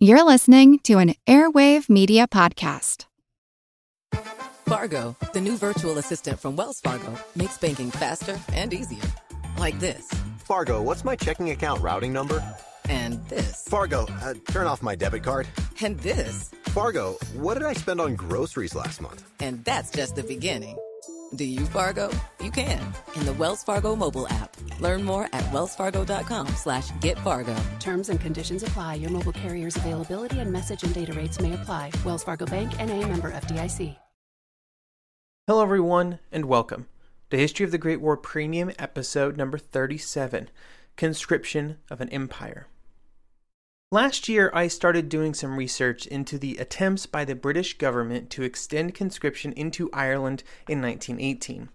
You're listening to an Airwave Media Podcast. Fargo, the new virtual assistant from Wells Fargo, makes banking faster and easier. Like this. Fargo, what's my checking account routing number? And this. Fargo, uh, turn off my debit card. And this. Fargo, what did I spend on groceries last month? And that's just the beginning. Do you, Fargo? You can in the Wells Fargo mobile app. Learn more at wellsfargo.com slash get Fargo. Terms and conditions apply. Your mobile carrier's availability and message and data rates may apply. Wells Fargo Bank and a member FDIC. Hello, everyone, and welcome to History of the Great War Premium, episode number 37 Conscription of an Empire. Last year, I started doing some research into the attempts by the British government to extend conscription into Ireland in 1918.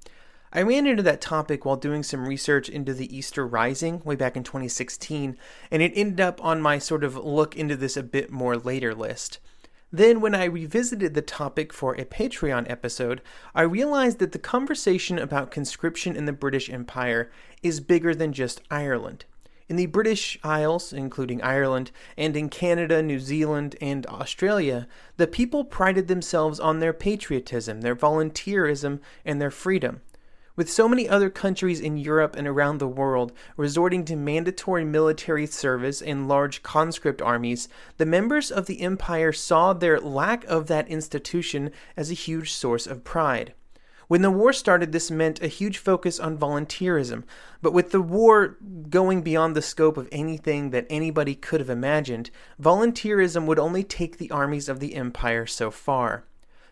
I ran into that topic while doing some research into the Easter Rising way back in 2016, and it ended up on my sort of look into this a bit more later list. Then, when I revisited the topic for a Patreon episode, I realized that the conversation about conscription in the British Empire is bigger than just Ireland. In the British Isles, including Ireland, and in Canada, New Zealand, and Australia, the people prided themselves on their patriotism, their volunteerism, and their freedom. With so many other countries in Europe and around the world resorting to mandatory military service and large conscript armies, the members of the empire saw their lack of that institution as a huge source of pride. When the war started, this meant a huge focus on volunteerism, but with the war going beyond the scope of anything that anybody could have imagined, volunteerism would only take the armies of the empire so far.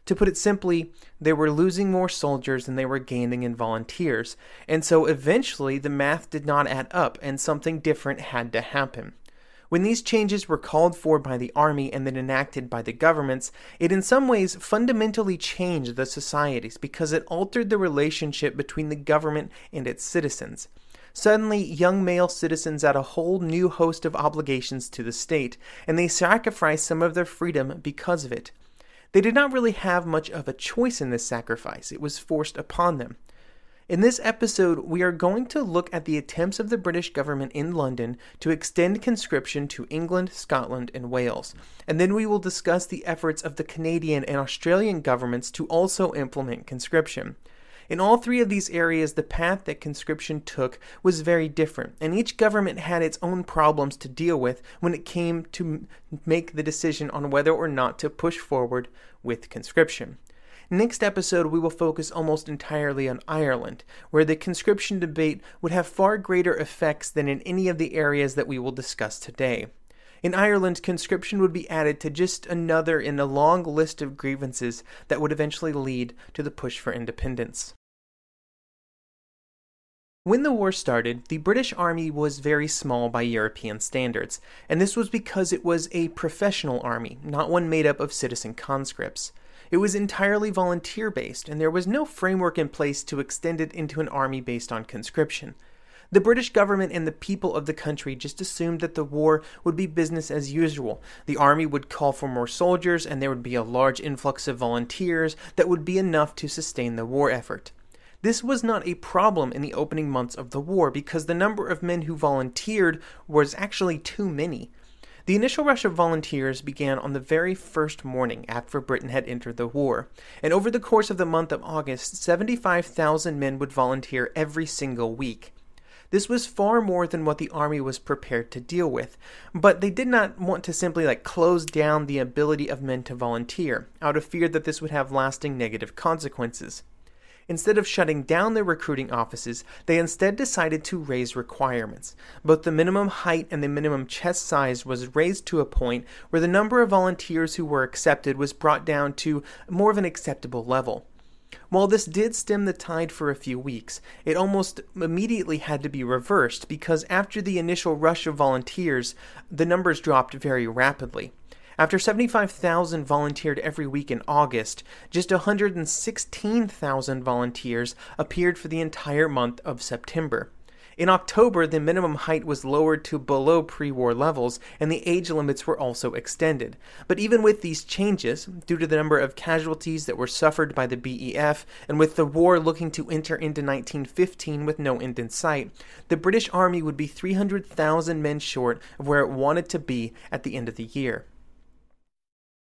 To put it simply, they were losing more soldiers than they were gaining in volunteers, and so eventually the math did not add up and something different had to happen. When these changes were called for by the army and then enacted by the governments, it in some ways fundamentally changed the societies because it altered the relationship between the government and its citizens. Suddenly, young male citizens had a whole new host of obligations to the state, and they sacrificed some of their freedom because of it. They did not really have much of a choice in this sacrifice, it was forced upon them. In this episode, we are going to look at the attempts of the British government in London to extend conscription to England, Scotland, and Wales. And then we will discuss the efforts of the Canadian and Australian governments to also implement conscription. In all three of these areas, the path that conscription took was very different, and each government had its own problems to deal with when it came to make the decision on whether or not to push forward with conscription. Next episode, we will focus almost entirely on Ireland, where the conscription debate would have far greater effects than in any of the areas that we will discuss today. In Ireland, conscription would be added to just another in a long list of grievances that would eventually lead to the push for independence. When the war started, the British Army was very small by European standards, and this was because it was a professional army, not one made up of citizen conscripts. It was entirely volunteer based, and there was no framework in place to extend it into an army based on conscription. The British government and the people of the country just assumed that the war would be business as usual. The army would call for more soldiers, and there would be a large influx of volunteers that would be enough to sustain the war effort. This was not a problem in the opening months of the war because the number of men who volunteered was actually too many. The initial rush of volunteers began on the very first morning after Britain had entered the war, and over the course of the month of August, 75,000 men would volunteer every single week. This was far more than what the army was prepared to deal with, but they did not want to simply like close down the ability of men to volunteer out of fear that this would have lasting negative consequences. Instead of shutting down their recruiting offices, they instead decided to raise requirements. Both the minimum height and the minimum chest size was raised to a point where the number of volunteers who were accepted was brought down to more of an acceptable level. While this did stem the tide for a few weeks, it almost immediately had to be reversed because after the initial rush of volunteers, the numbers dropped very rapidly. After 75,000 volunteered every week in August, just 116,000 volunteers appeared for the entire month of September. In October, the minimum height was lowered to below pre war levels, and the age limits were also extended. But even with these changes, due to the number of casualties that were suffered by the BEF, and with the war looking to enter into 1915 with no end in sight, the British Army would be 300,000 men short of where it wanted to be at the end of the year.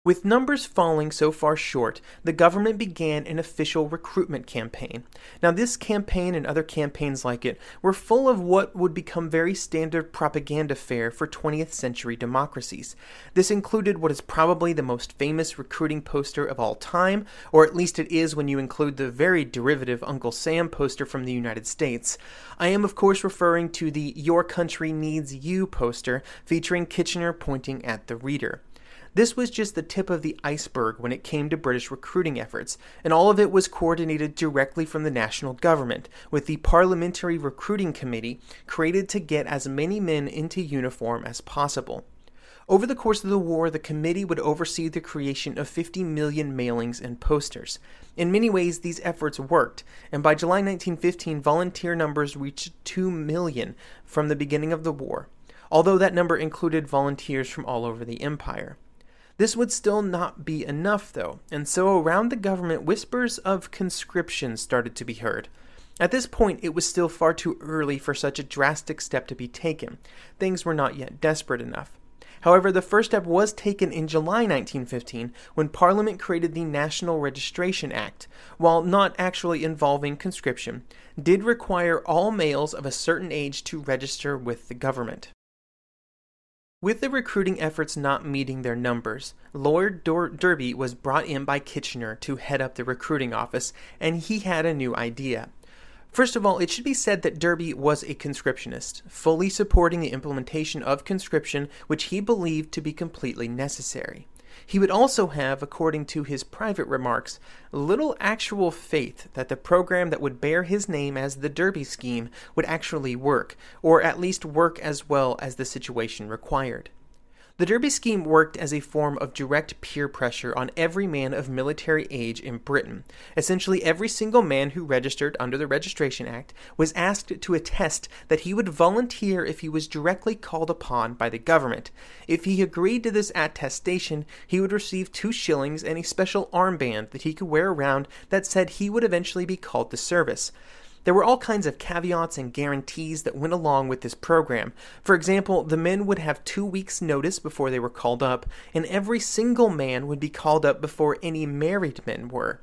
With numbers falling so far short, the government began an official recruitment campaign. Now, this campaign and other campaigns like it were full of what would become very standard propaganda fare for 20th century democracies. This included what is probably the most famous recruiting poster of all time, or at least it is when you include the very derivative Uncle Sam poster from the United States. I am, of course, referring to the Your Country Needs You poster featuring Kitchener pointing at the reader. This was just the tip of the iceberg when it came to British recruiting efforts, and all of it was coordinated directly from the national government, with the Parliamentary Recruiting Committee created to get as many men into uniform as possible. Over the course of the war, the committee would oversee the creation of 50 million mailings and posters. In many ways, these efforts worked, and by July 1915, volunteer numbers reached 2 million from the beginning of the war, although that number included volunteers from all over the empire. This would still not be enough, though, and so around the government, whispers of conscription started to be heard. At this point, it was still far too early for such a drastic step to be taken. Things were not yet desperate enough. However, the first step was taken in July 1915 when Parliament created the National Registration Act, while not actually involving conscription, did require all males of a certain age to register with the government. With the recruiting efforts not meeting their numbers, Lord Derby was brought in by Kitchener to head up the recruiting office, and he had a new idea. First of all, it should be said that Derby was a conscriptionist, fully supporting the implementation of conscription, which he believed to be completely necessary. He would also have, according to his private remarks, little actual faith that the program that would bear his name as the Derby Scheme would actually work, or at least work as well as the situation required. The Derby scheme worked as a form of direct peer pressure on every man of military age in Britain. Essentially, every single man who registered under the Registration Act was asked to attest that he would volunteer if he was directly called upon by the government. If he agreed to this attestation, he would receive two shillings and a special armband that he could wear around that said he would eventually be called to service. There were all kinds of caveats and guarantees that went along with this program. For example, the men would have two weeks' notice before they were called up, and every single man would be called up before any married men were.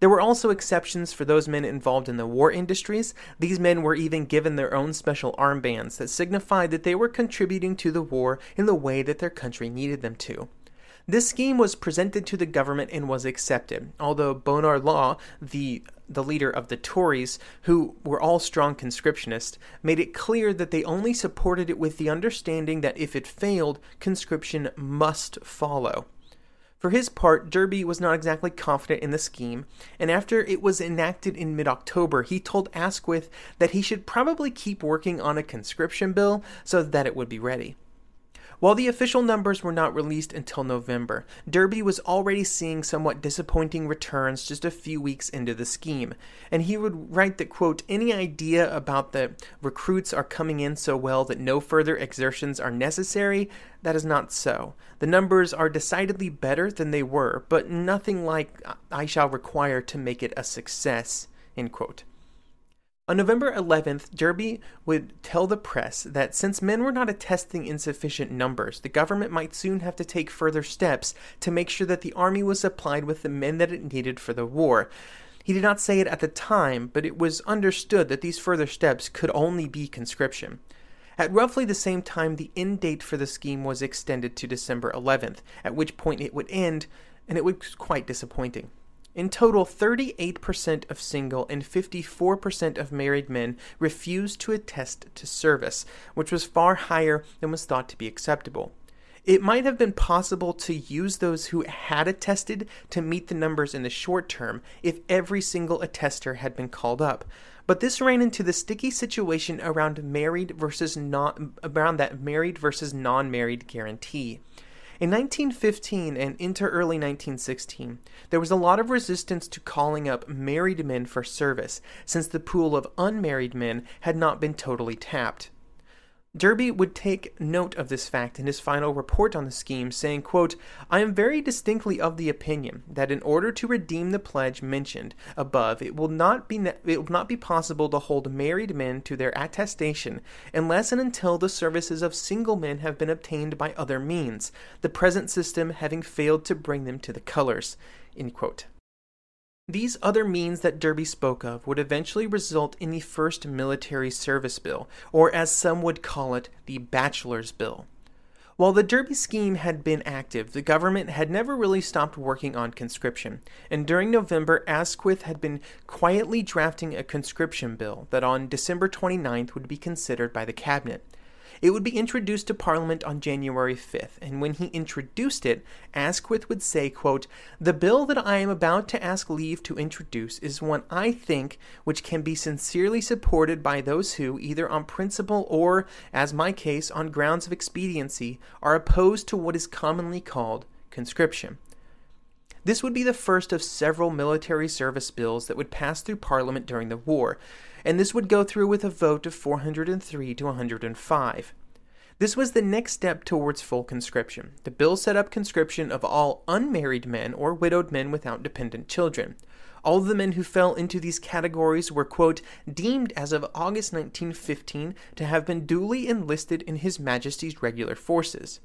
There were also exceptions for those men involved in the war industries. These men were even given their own special armbands that signified that they were contributing to the war in the way that their country needed them to. This scheme was presented to the government and was accepted, although Bonar Law, the the leader of the Tories, who were all strong conscriptionists, made it clear that they only supported it with the understanding that if it failed, conscription must follow. For his part, Derby was not exactly confident in the scheme, and after it was enacted in mid October, he told Asquith that he should probably keep working on a conscription bill so that it would be ready. While the official numbers were not released until November, Derby was already seeing somewhat disappointing returns just a few weeks into the scheme, and he would write that, quote, any idea about the recruits are coming in so well that no further exertions are necessary, that is not so. The numbers are decidedly better than they were, but nothing like I shall require to make it a success, end quote. On November 11th, Derby would tell the press that since men were not attesting in sufficient numbers, the government might soon have to take further steps to make sure that the army was supplied with the men that it needed for the war. He did not say it at the time, but it was understood that these further steps could only be conscription. At roughly the same time, the end date for the scheme was extended to December 11th, at which point it would end, and it was quite disappointing. In total, 38% of single and 54% of married men refused to attest to service, which was far higher than was thought to be acceptable. It might have been possible to use those who had attested to meet the numbers in the short term if every single attester had been called up. But this ran into the sticky situation around married versus not around that married versus non-married guarantee. In 1915 and into early 1916, there was a lot of resistance to calling up married men for service, since the pool of unmarried men had not been totally tapped. Derby would take note of this fact in his final report on the scheme, saying, quote, I am very distinctly of the opinion that in order to redeem the pledge mentioned above, it will not be ne- it will not be possible to hold married men to their attestation unless and until the services of single men have been obtained by other means, the present system having failed to bring them to the colors. End quote. These other means that Derby spoke of would eventually result in the first military service bill, or as some would call it, the Bachelor's Bill. While the Derby scheme had been active, the government had never really stopped working on conscription, and during November, Asquith had been quietly drafting a conscription bill that on December 29th would be considered by the cabinet. It would be introduced to Parliament on January 5th, and when he introduced it, Asquith would say, quote, The bill that I am about to ask leave to introduce is one I think which can be sincerely supported by those who, either on principle or, as my case, on grounds of expediency, are opposed to what is commonly called conscription. This would be the first of several military service bills that would pass through Parliament during the war, and this would go through with a vote of 403 to 105. This was the next step towards full conscription. The bill set up conscription of all unmarried men or widowed men without dependent children. All the men who fell into these categories were, quote, deemed as of August 1915 to have been duly enlisted in His Majesty's regular forces.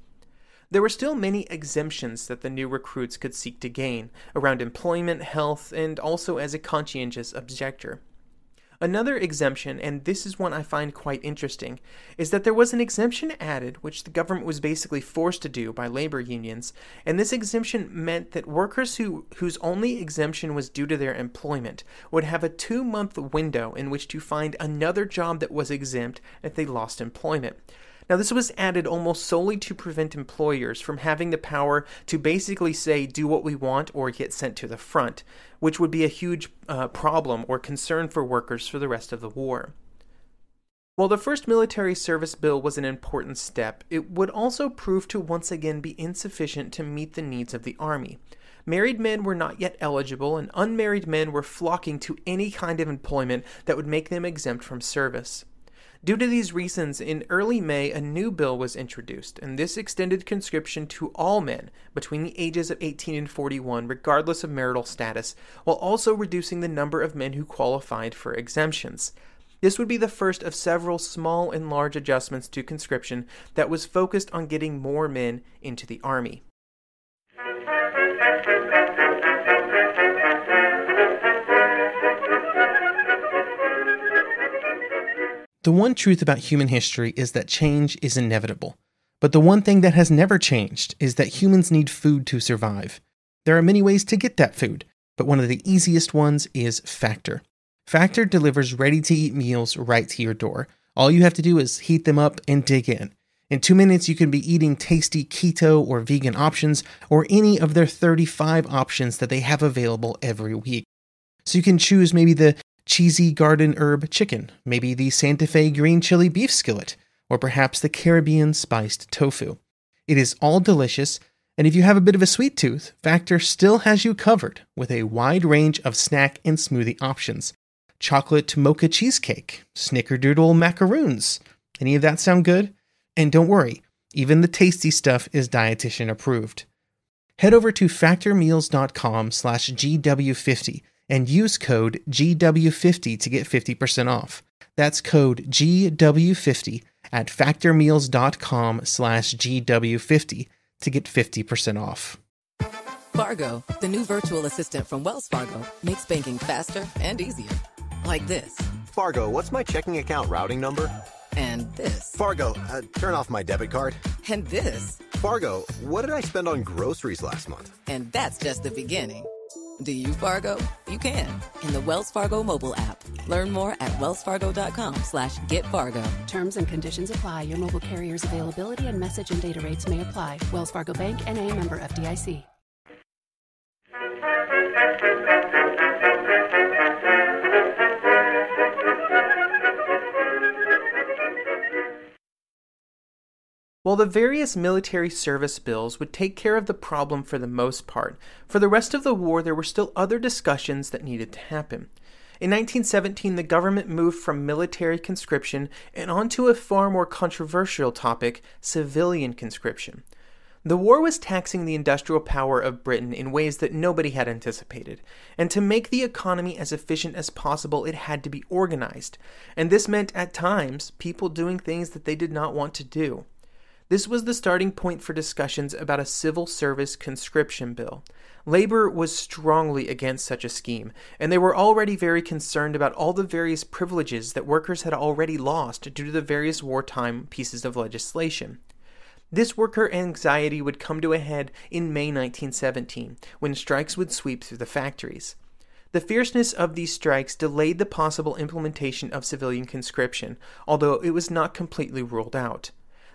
There were still many exemptions that the new recruits could seek to gain, around employment, health, and also as a conscientious objector. Another exemption, and this is one I find quite interesting, is that there was an exemption added, which the government was basically forced to do by labor unions, and this exemption meant that workers who, whose only exemption was due to their employment would have a two month window in which to find another job that was exempt if they lost employment. Now, this was added almost solely to prevent employers from having the power to basically say, do what we want or get sent to the front, which would be a huge uh, problem or concern for workers for the rest of the war. While the first military service bill was an important step, it would also prove to once again be insufficient to meet the needs of the Army. Married men were not yet eligible, and unmarried men were flocking to any kind of employment that would make them exempt from service. Due to these reasons, in early May, a new bill was introduced, and this extended conscription to all men between the ages of 18 and 41, regardless of marital status, while also reducing the number of men who qualified for exemptions. This would be the first of several small and large adjustments to conscription that was focused on getting more men into the Army. The one truth about human history is that change is inevitable. But the one thing that has never changed is that humans need food to survive. There are many ways to get that food, but one of the easiest ones is Factor. Factor delivers ready to eat meals right to your door. All you have to do is heat them up and dig in. In two minutes, you can be eating tasty keto or vegan options, or any of their 35 options that they have available every week. So you can choose maybe the cheesy garden herb chicken, maybe the Santa Fe green chili beef skillet, or perhaps the Caribbean spiced tofu. It is all delicious, and if you have a bit of a sweet tooth, Factor still has you covered with a wide range of snack and smoothie options. Chocolate mocha cheesecake, snickerdoodle macaroons. Any of that sound good? And don't worry, even the tasty stuff is dietitian approved. Head over to factormeals.com slash GW50 and use code GW50 to get 50% off. That's code GW50 at factormeals.com slash GW50 to get 50% off. Fargo, the new virtual assistant from Wells Fargo, makes banking faster and easier. Like this. Fargo, what's my checking account routing number? And this. Fargo, uh, turn off my debit card. And this. Fargo, what did I spend on groceries last month? And that's just the beginning. Do you, Fargo? You can in the Wells Fargo mobile app. Learn more at wellsfargo.com slash get Fargo. Terms and conditions apply. Your mobile carrier's availability and message and data rates may apply. Wells Fargo Bank and a member FDIC. While the various military service bills would take care of the problem for the most part, for the rest of the war there were still other discussions that needed to happen. In 1917, the government moved from military conscription and onto a far more controversial topic civilian conscription. The war was taxing the industrial power of Britain in ways that nobody had anticipated, and to make the economy as efficient as possible, it had to be organized, and this meant at times people doing things that they did not want to do. This was the starting point for discussions about a civil service conscription bill. Labor was strongly against such a scheme, and they were already very concerned about all the various privileges that workers had already lost due to the various wartime pieces of legislation. This worker anxiety would come to a head in May 1917, when strikes would sweep through the factories. The fierceness of these strikes delayed the possible implementation of civilian conscription, although it was not completely ruled out.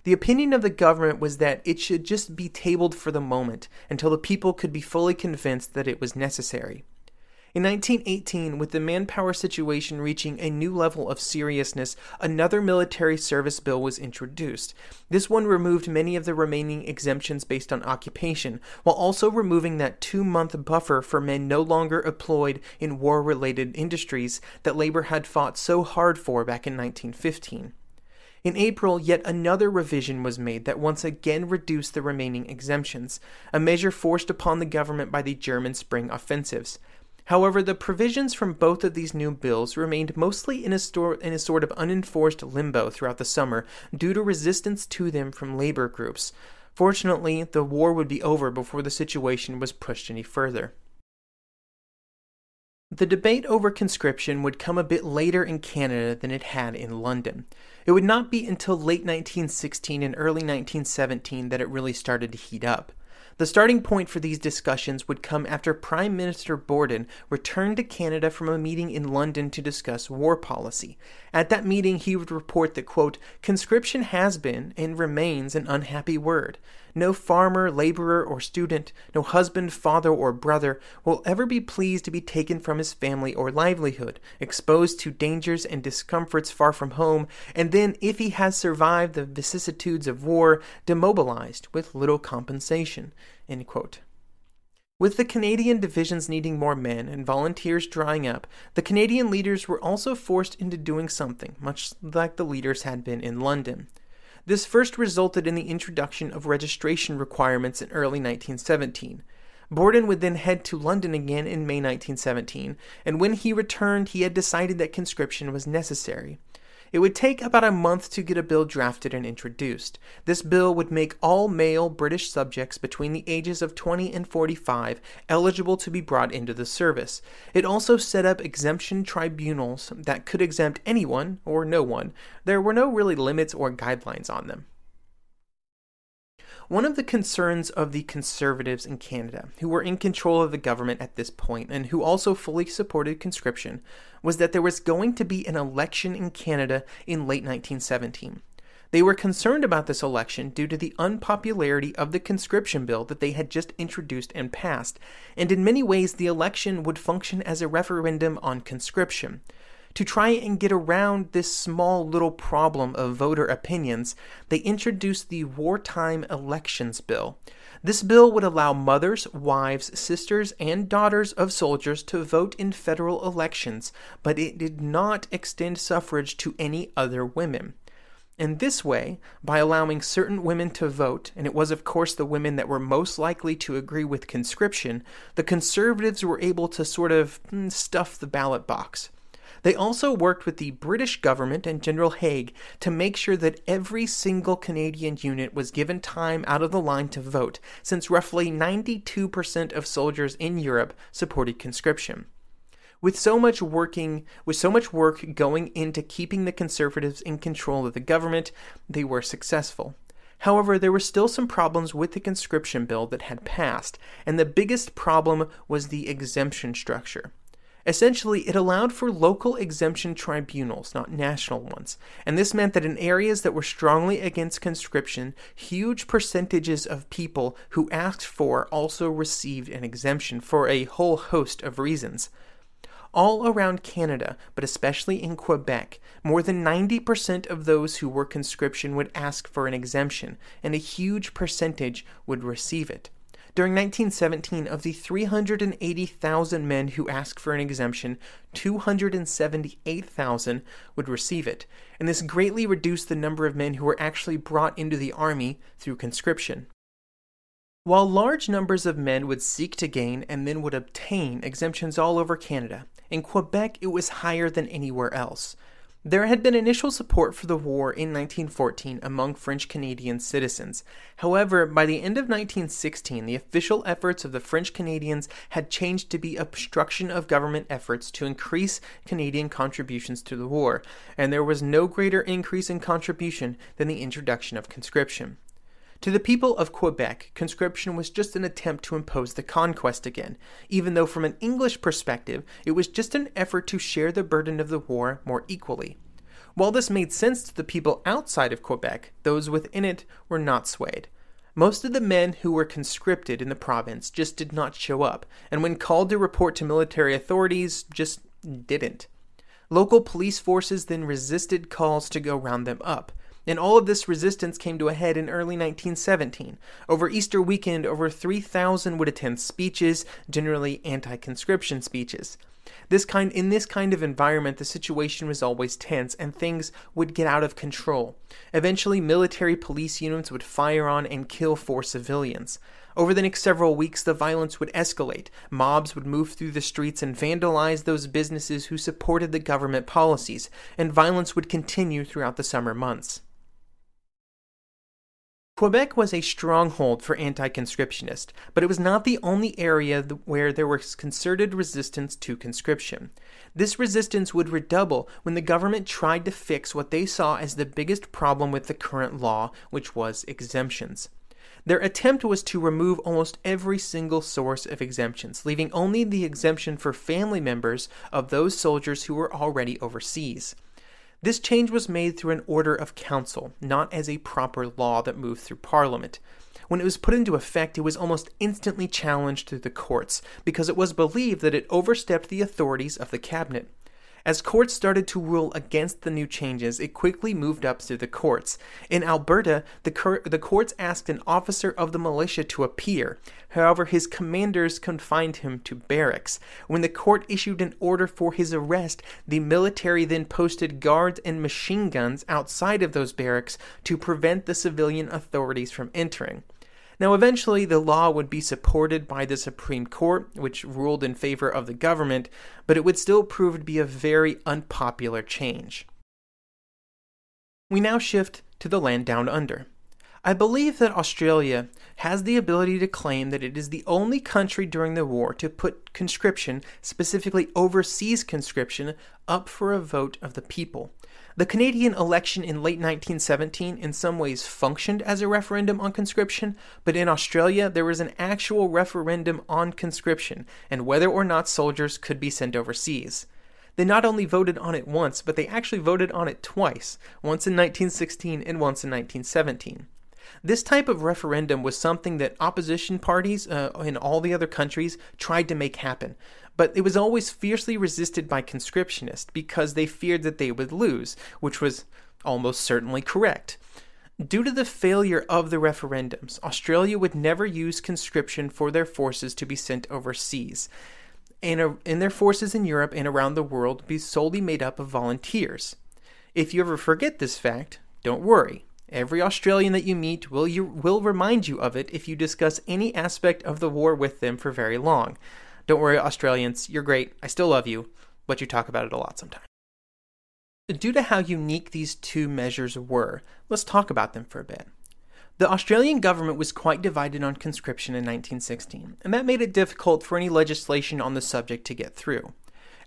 The opinion of the government was that it should just be tabled for the moment until the people could be fully convinced that it was necessary. In 1918, with the manpower situation reaching a new level of seriousness, another military service bill was introduced. This one removed many of the remaining exemptions based on occupation, while also removing that two month buffer for men no longer employed in war related industries that labor had fought so hard for back in 1915. In April, yet another revision was made that once again reduced the remaining exemptions, a measure forced upon the government by the German spring offensives. However, the provisions from both of these new bills remained mostly in a, store, in a sort of unenforced limbo throughout the summer due to resistance to them from labor groups. Fortunately, the war would be over before the situation was pushed any further. The debate over conscription would come a bit later in Canada than it had in London. It would not be until late 1916 and early 1917 that it really started to heat up. The starting point for these discussions would come after Prime Minister Borden returned to Canada from a meeting in London to discuss war policy. At that meeting, he would report that, quote, conscription has been and remains an unhappy word. No farmer, laborer, or student, no husband, father, or brother will ever be pleased to be taken from his family or livelihood, exposed to dangers and discomforts far from home, and then, if he has survived the vicissitudes of war, demobilized with little compensation. With the Canadian divisions needing more men and volunteers drying up, the Canadian leaders were also forced into doing something, much like the leaders had been in London. This first resulted in the introduction of registration requirements in early 1917. Borden would then head to London again in May 1917, and when he returned, he had decided that conscription was necessary. It would take about a month to get a bill drafted and introduced. This bill would make all male British subjects between the ages of 20 and 45 eligible to be brought into the service. It also set up exemption tribunals that could exempt anyone or no one. There were no really limits or guidelines on them. One of the concerns of the conservatives in Canada, who were in control of the government at this point and who also fully supported conscription, was that there was going to be an election in Canada in late 1917. They were concerned about this election due to the unpopularity of the conscription bill that they had just introduced and passed, and in many ways the election would function as a referendum on conscription. To try and get around this small little problem of voter opinions, they introduced the Wartime Elections Bill. This bill would allow mothers, wives, sisters, and daughters of soldiers to vote in federal elections, but it did not extend suffrage to any other women. In this way, by allowing certain women to vote, and it was of course the women that were most likely to agree with conscription, the conservatives were able to sort of hmm, stuff the ballot box. They also worked with the British government and General Haig to make sure that every single Canadian unit was given time out of the line to vote, since roughly 92% of soldiers in Europe supported conscription. With so much working, with so much work going into keeping the conservatives in control of the government, they were successful. However, there were still some problems with the conscription bill that had passed, and the biggest problem was the exemption structure. Essentially, it allowed for local exemption tribunals, not national ones, and this meant that in areas that were strongly against conscription, huge percentages of people who asked for also received an exemption for a whole host of reasons. All around Canada, but especially in Quebec, more than 90% of those who were conscription would ask for an exemption, and a huge percentage would receive it. During 1917, of the 380,000 men who asked for an exemption, 278,000 would receive it, and this greatly reduced the number of men who were actually brought into the army through conscription. While large numbers of men would seek to gain and then would obtain exemptions all over Canada, in Quebec it was higher than anywhere else. There had been initial support for the war in 1914 among French Canadian citizens. However, by the end of 1916, the official efforts of the French Canadians had changed to be obstruction of government efforts to increase Canadian contributions to the war, and there was no greater increase in contribution than the introduction of conscription. To the people of Quebec, conscription was just an attempt to impose the conquest again, even though from an English perspective, it was just an effort to share the burden of the war more equally. While this made sense to the people outside of Quebec, those within it were not swayed. Most of the men who were conscripted in the province just did not show up, and when called to report to military authorities, just didn't. Local police forces then resisted calls to go round them up, and all of this resistance came to a head in early 1917. Over Easter weekend, over 3,000 would attend speeches, generally anti-conscription speeches. This kind in this kind of environment, the situation was always tense and things would get out of control. Eventually, military police units would fire on and kill four civilians. Over the next several weeks, the violence would escalate. Mobs would move through the streets and vandalize those businesses who supported the government policies, and violence would continue throughout the summer months. Quebec was a stronghold for anti conscriptionists, but it was not the only area where there was concerted resistance to conscription. This resistance would redouble when the government tried to fix what they saw as the biggest problem with the current law, which was exemptions. Their attempt was to remove almost every single source of exemptions, leaving only the exemption for family members of those soldiers who were already overseas. This change was made through an order of council, not as a proper law that moved through Parliament. When it was put into effect, it was almost instantly challenged through the courts because it was believed that it overstepped the authorities of the cabinet. As courts started to rule against the new changes, it quickly moved up through the courts. In Alberta, the, cur- the courts asked an officer of the militia to appear. However, his commanders confined him to barracks. When the court issued an order for his arrest, the military then posted guards and machine guns outside of those barracks to prevent the civilian authorities from entering. Now, eventually, the law would be supported by the Supreme Court, which ruled in favor of the government, but it would still prove to be a very unpopular change. We now shift to the land down under. I believe that Australia has the ability to claim that it is the only country during the war to put conscription, specifically overseas conscription, up for a vote of the people. The Canadian election in late 1917 in some ways functioned as a referendum on conscription, but in Australia there was an actual referendum on conscription and whether or not soldiers could be sent overseas. They not only voted on it once, but they actually voted on it twice, once in 1916 and once in 1917. This type of referendum was something that opposition parties uh, in all the other countries tried to make happen, but it was always fiercely resisted by conscriptionists because they feared that they would lose, which was almost certainly correct. Due to the failure of the referendums, Australia would never use conscription for their forces to be sent overseas. And, uh, and their forces in Europe and around the world be solely made up of volunteers. If you ever forget this fact, don't worry. Every Australian that you meet will, you, will remind you of it if you discuss any aspect of the war with them for very long. Don't worry, Australians, you're great. I still love you, but you talk about it a lot sometimes. Due to how unique these two measures were, let's talk about them for a bit. The Australian government was quite divided on conscription in 1916, and that made it difficult for any legislation on the subject to get through.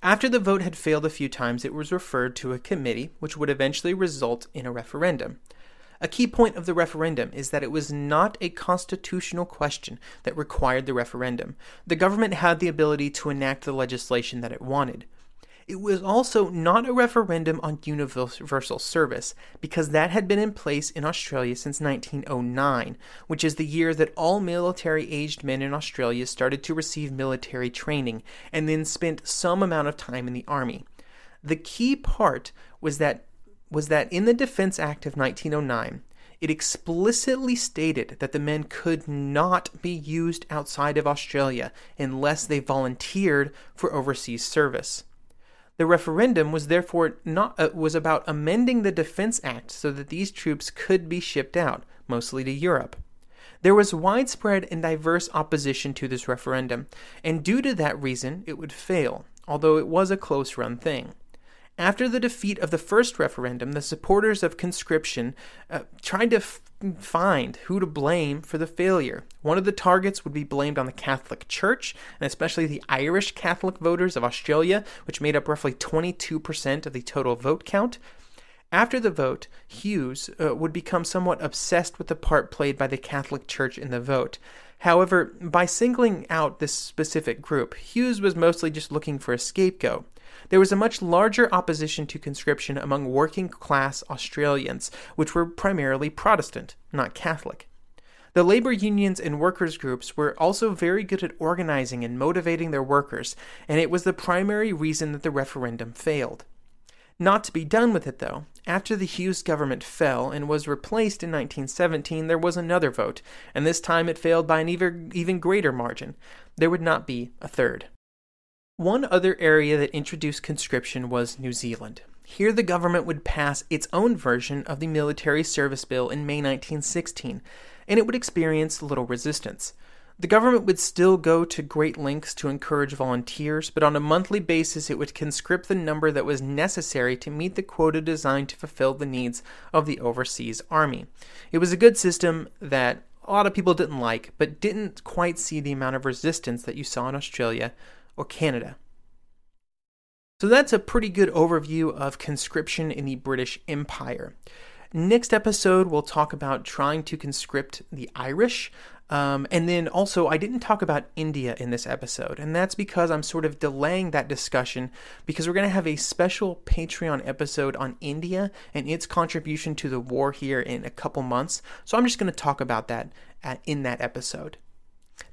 After the vote had failed a few times, it was referred to a committee, which would eventually result in a referendum. A key point of the referendum is that it was not a constitutional question that required the referendum. The government had the ability to enact the legislation that it wanted. It was also not a referendum on universal service, because that had been in place in Australia since 1909, which is the year that all military aged men in Australia started to receive military training and then spent some amount of time in the army. The key part was that was that in the Defense Act of 1909, it explicitly stated that the men could not be used outside of Australia unless they volunteered for overseas service. The referendum was therefore not uh, was about amending the Defense Act so that these troops could be shipped out, mostly to Europe. There was widespread and diverse opposition to this referendum, and due to that reason, it would fail, although it was a close run thing. After the defeat of the first referendum, the supporters of conscription uh, tried to f- find who to blame for the failure. One of the targets would be blamed on the Catholic Church, and especially the Irish Catholic voters of Australia, which made up roughly 22% of the total vote count. After the vote, Hughes uh, would become somewhat obsessed with the part played by the Catholic Church in the vote. However, by singling out this specific group, Hughes was mostly just looking for a scapegoat. There was a much larger opposition to conscription among working class Australians, which were primarily Protestant, not Catholic. The labor unions and workers' groups were also very good at organizing and motivating their workers, and it was the primary reason that the referendum failed. Not to be done with it, though, after the Hughes government fell and was replaced in 1917, there was another vote, and this time it failed by an even, even greater margin. There would not be a third. One other area that introduced conscription was New Zealand. Here, the government would pass its own version of the Military Service Bill in May 1916, and it would experience little resistance. The government would still go to great lengths to encourage volunteers, but on a monthly basis it would conscript the number that was necessary to meet the quota designed to fulfill the needs of the overseas army. It was a good system that a lot of people didn't like, but didn't quite see the amount of resistance that you saw in Australia or Canada. So that's a pretty good overview of conscription in the British Empire. Next episode, we'll talk about trying to conscript the Irish. Um, and then also, I didn't talk about India in this episode, and that's because I'm sort of delaying that discussion because we're going to have a special Patreon episode on India and its contribution to the war here in a couple months. So I'm just going to talk about that at, in that episode.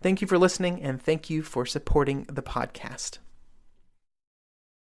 Thank you for listening, and thank you for supporting the podcast.